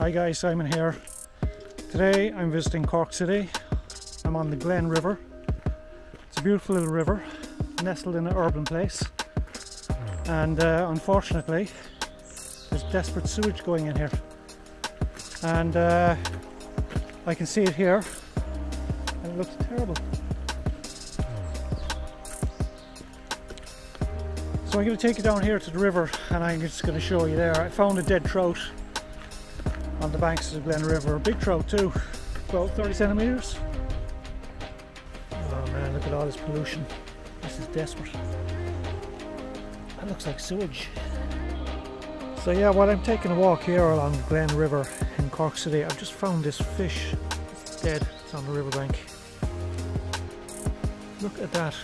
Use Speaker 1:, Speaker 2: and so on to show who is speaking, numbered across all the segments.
Speaker 1: Hi guys, Simon here. Today I'm visiting Cork City. I'm on the Glen River. It's a beautiful little river, nestled in an urban place. And uh, unfortunately, there's desperate sewage going in here. And uh, I can see it here, and it looks terrible. So I'm going to take you down here to the river and I'm just going to show you there. I found a dead trout on the banks of the Glen River. A big trout too, about 30 centimetres. Oh man, look at all this pollution. This is desperate. That looks like sewage. So yeah, while I'm taking a walk here along the Glen River in Cork City, I've just found this fish. It's dead, it's on the riverbank. Look at that.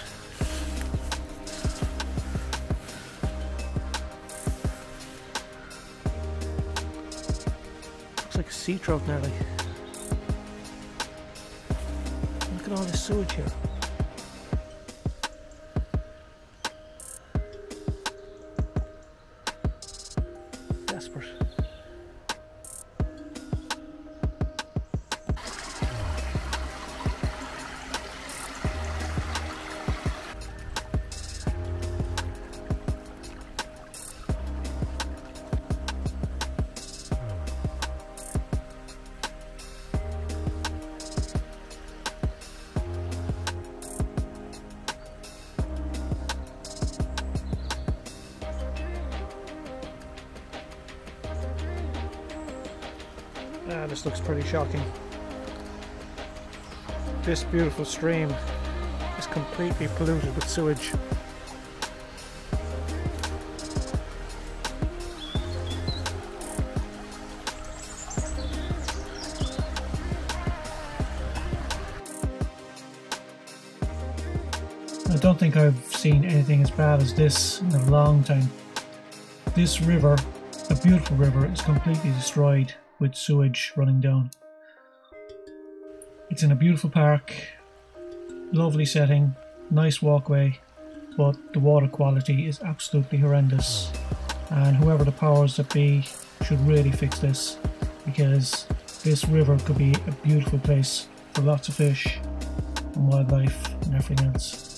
Speaker 1: Looks like a sea trout nearly. Look at all this sewage here. Ah, this looks pretty shocking. This beautiful stream is completely polluted with sewage. I don't think I've seen anything as bad as this in a long time. This river, a beautiful river, is completely destroyed with sewage running down. It's in a beautiful park, lovely setting, nice walkway, but the water quality is absolutely horrendous. And whoever the powers that be should really fix this because this river could be a beautiful place for lots of fish and wildlife and everything else.